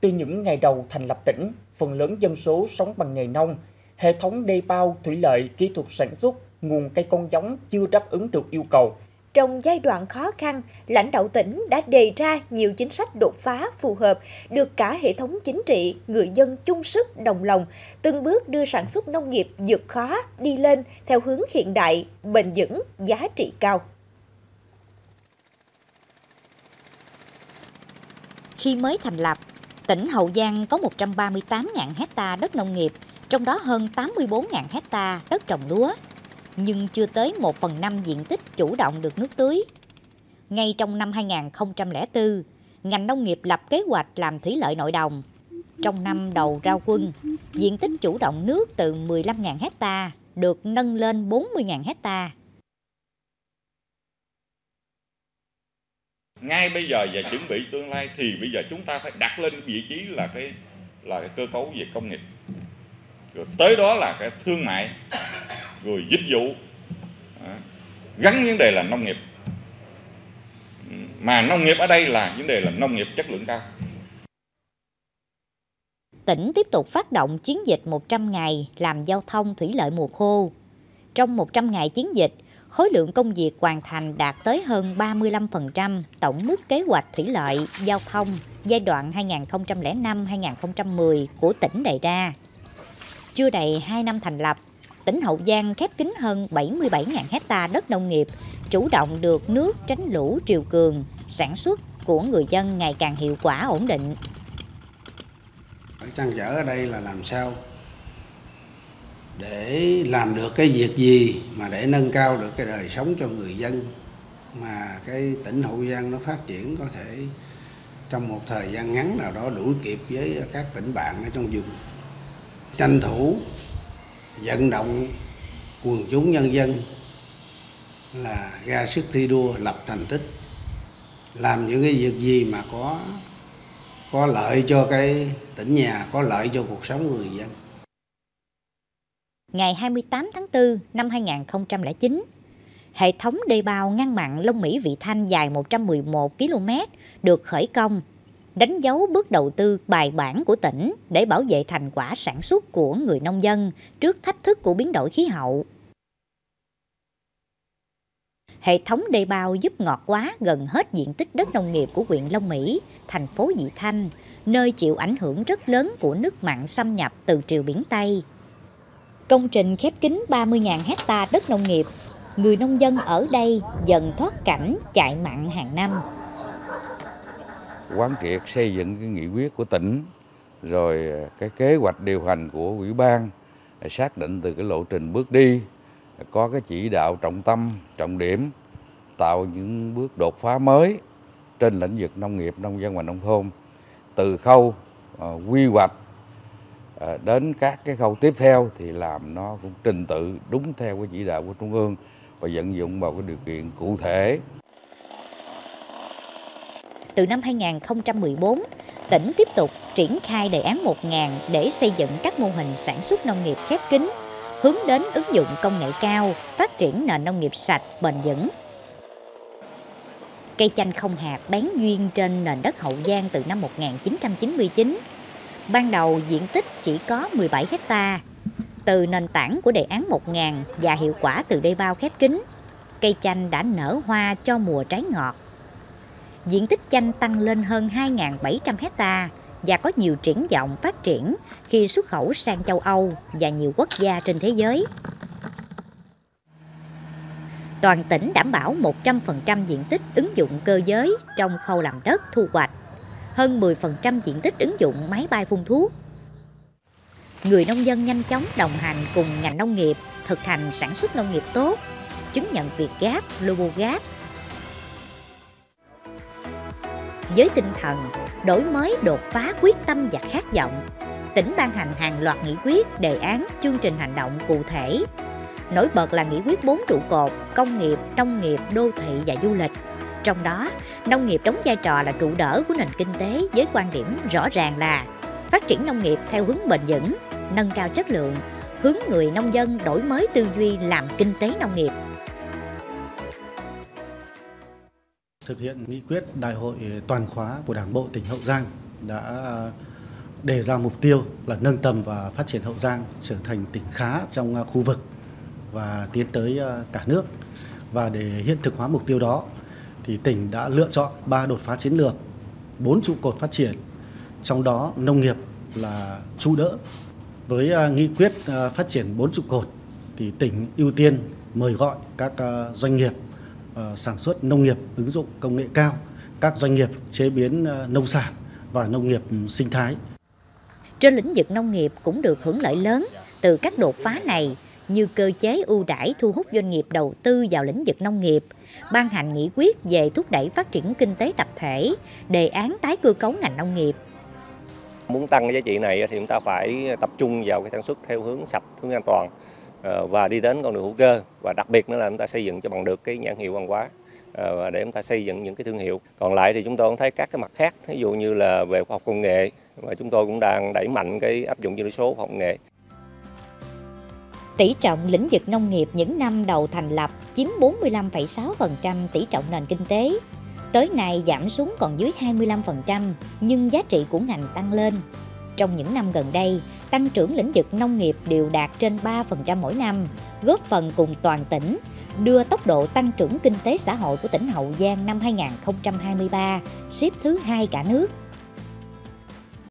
Từ những ngày đầu thành lập tỉnh, phần lớn dân số sống bằng nghề nông, hệ thống đê bao, thủy lợi, kỹ thuật sản xuất, nguồn cây con giống chưa đáp ứng được yêu cầu. Trong giai đoạn khó khăn, lãnh đạo tỉnh đã đề ra nhiều chính sách đột phá phù hợp, được cả hệ thống chính trị, người dân chung sức đồng lòng, từng bước đưa sản xuất nông nghiệp vượt khó đi lên theo hướng hiện đại, bền vững, giá trị cao. Khi mới thành lập, tỉnh Hậu Giang có 138.000 hecta đất nông nghiệp, trong đó hơn 84.000 hecta đất trồng lúa, nhưng chưa tới 1 phần 5 diện tích chủ động được nước tưới. Ngay trong năm 2004, ngành nông nghiệp lập kế hoạch làm thủy lợi nội đồng. Trong năm đầu rao quân, diện tích chủ động nước từ 15.000 hecta được nâng lên 40.000 hecta. Ngay bây giờ và chuẩn bị tương lai thì bây giờ chúng ta phải đặt lên vị trí là cái là cái cơ cấu về công nghiệp. Rồi tới đó là cái thương mại rồi dịch vụ gắn vấn đề là nông nghiệp ừ, mà nông nghiệp ở đây là vấn đề là nông nghiệp chất lượng cao tỉnh tiếp tục phát động chiến dịch 100 ngày làm giao thông thủy lợi mùa khô. Trong 100 ngày chiến dịch, khối lượng công việc hoàn thành đạt tới hơn 35% tổng mức kế hoạch thủy lợi, giao thông giai đoạn 2005-2010 của tỉnh đề ra. Chưa đầy 2 năm thành lập, tỉnh Hậu Giang khép kín hơn 77.000 hecta đất nông nghiệp, chủ động được nước tránh lũ triều cường, sản xuất của người dân ngày càng hiệu quả ổn định. Trăn trở ở đây là làm sao để làm được cái việc gì mà để nâng cao được cái đời sống cho người dân mà cái tỉnh Hậu Giang nó phát triển có thể trong một thời gian ngắn nào đó đuổi kịp với các tỉnh bạn ở trong vùng. Tranh thủ vận động quần chúng nhân dân là ra sức thi đua, lập thành tích, làm những cái việc gì mà có có lợi cho cái tỉnh nhà, có lợi cho cuộc sống người dân. Ngày 28 tháng 4 năm 2009, hệ thống đê bao ngăn mặn Long Mỹ Vị Thanh dài 111 km được khởi công đánh dấu bước đầu tư bài bản của tỉnh để bảo vệ thành quả sản xuất của người nông dân trước thách thức của biến đổi khí hậu. Hệ thống đê bao giúp ngọt quá gần hết diện tích đất nông nghiệp của huyện Long Mỹ, thành phố Vị Thanh, nơi chịu ảnh hưởng rất lớn của nước mặn xâm nhập từ triều biển Tây. Công trình khép kín 30.000 hecta đất nông nghiệp, người nông dân ở đây dần thoát cảnh chạy mặn hàng năm. Quán triệt xây dựng cái nghị quyết của tỉnh rồi à, cái kế hoạch điều hành của ủy ban à, xác định từ cái lộ trình bước đi à, có cái chỉ đạo trọng tâm trọng điểm tạo những bước đột phá mới trên lĩnh vực nông nghiệp nông dân và nông thôn. Từ khâu uh, quy hoạch Ờ, đến các cái khâu tiếp theo thì làm nó cũng trình tự đúng theo cái chỉ đạo của trung ương và vận dụng vào cái điều kiện cụ thể từ năm 2014, tỉnh tiếp tục triển khai đề án 1000 để xây dựng các mô hình sản xuất nông nghiệp khép kín, hướng đến ứng dụng công nghệ cao, phát triển nền nông nghiệp sạch, bền vững. Cây chanh không hạt bán duyên trên nền đất Hậu Giang từ năm 1999. Ban đầu diện tích chỉ có 17 hecta. Từ nền tảng của đề án 1000 và hiệu quả từ đê bao khép kín, cây chanh đã nở hoa cho mùa trái ngọt diện tích chanh tăng lên hơn 2.700 hecta và có nhiều triển vọng phát triển khi xuất khẩu sang châu Âu và nhiều quốc gia trên thế giới. Toàn tỉnh đảm bảo 100% diện tích ứng dụng cơ giới trong khâu làm đất thu hoạch, hơn 10% diện tích ứng dụng máy bay phun thuốc. Người nông dân nhanh chóng đồng hành cùng ngành nông nghiệp thực hành sản xuất nông nghiệp tốt, chứng nhận Việt Gáp, logo Gáp. Với tinh thần đổi mới đột phá quyết tâm và khát vọng tỉnh ban hành hàng loạt nghị quyết đề án chương trình hành động cụ thể. Nổi bật là nghị quyết bốn trụ cột công nghiệp nông nghiệp đô thị và du lịch trong đó, nông nghiệp đóng vai trò là trụ đỡ của nền kinh tế với quan điểm rõ ràng là phát triển nông nghiệp theo hướng bền vững, nâng cao chất lượng, hướng người nông dân đổi mới tư duy làm kinh tế nông nghiệp thực hiện nghị quyết đại hội toàn khóa của Đảng bộ tỉnh Hậu Giang đã đề ra mục tiêu là nâng tầm và phát triển Hậu Giang trở thành tỉnh khá trong khu vực và tiến tới cả nước. Và để hiện thực hóa mục tiêu đó thì tỉnh đã lựa chọn ba đột phá chiến lược, bốn trụ cột phát triển, trong đó nông nghiệp là trụ đỡ. Với à, nghị quyết à, phát triển bốn trụ cột thì tỉnh ưu tiên mời gọi các à, doanh nghiệp sản xuất nông nghiệp ứng dụng công nghệ cao, các doanh nghiệp chế biến nông sản và nông nghiệp sinh thái. Trên lĩnh vực nông nghiệp cũng được hưởng lợi lớn từ các đột phá này như cơ chế ưu đãi thu hút doanh nghiệp đầu tư vào lĩnh vực nông nghiệp, ban hành nghị quyết về thúc đẩy phát triển kinh tế tập thể, đề án tái cơ cấu ngành nông nghiệp. Muốn tăng cái giá trị này thì chúng ta phải tập trung vào cái sản xuất theo hướng sạch, hướng an toàn ờ, và đi đến con đường hữu cơ và đặc biệt nữa là chúng ta xây dựng cho bằng được cái nhãn hiệu văn hóa ờ, và để chúng ta xây dựng những cái thương hiệu. Còn lại thì chúng tôi cũng thấy các cái mặt khác, ví dụ như là về khoa học công nghệ và chúng tôi cũng đang đẩy mạnh cái áp dụng dữ liệu số khoa học công nghệ. Tỷ trọng lĩnh vực nông nghiệp những năm đầu thành lập chiếm 45,6% tỷ trọng nền kinh tế. Tới nay giảm xuống còn dưới 25%, nhưng giá trị của ngành tăng lên. Trong những năm gần đây, tăng trưởng lĩnh vực nông nghiệp đều đạt trên 3% mỗi năm, góp phần cùng toàn tỉnh đưa tốc độ tăng trưởng kinh tế xã hội của tỉnh Hậu Giang năm 2023 xếp thứ hai cả nước.